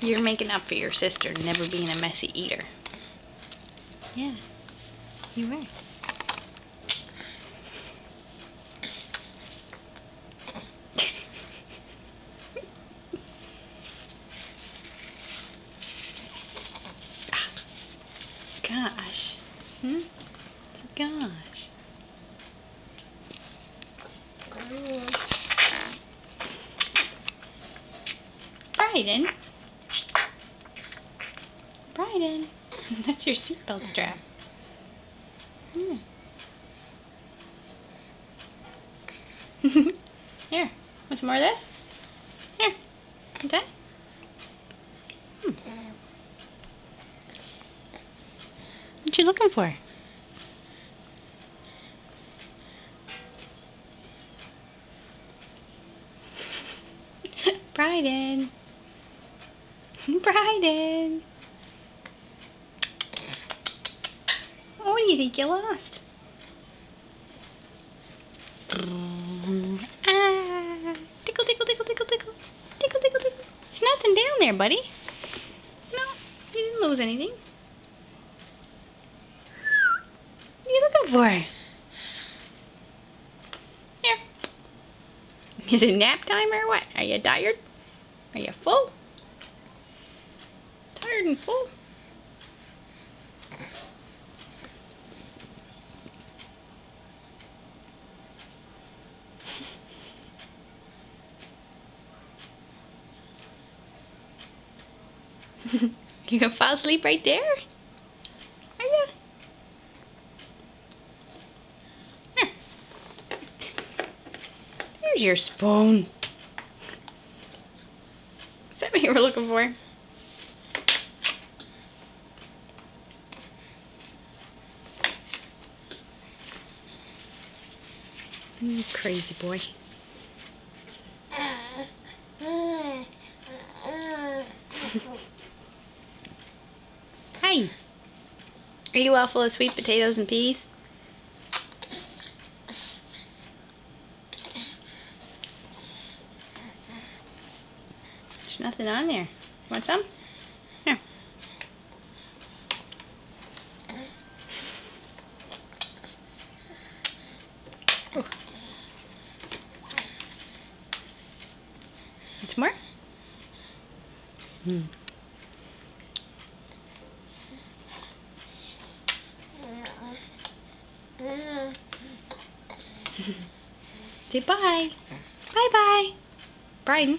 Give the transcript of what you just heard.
You're making up for your sister never being a messy eater. Yeah, you were. Gosh. Hmm? Gosh. Bryden. Bryden. That's your seatbelt strap. Hmm. Here. Want some more of this? Here. Okay. Hmm. What you looking for? Bryden. Bryden! Oh, you think you lost? Ah, tickle, tickle, tickle, tickle, tickle. Tickle, tickle, tickle. There's nothing down there, buddy. No, you didn't lose anything. What are you looking for? Here. Is it nap time or what? Are you tired? Are you full? Full? you gonna fall asleep right there? Are you? Here. There's your spoon. Is that what you were looking for? You crazy boy. Hi. Are you all full of sweet potatoes and peas? There's nothing on there. Want some? taste more? Mm. Say bye. Bye bye. Brian.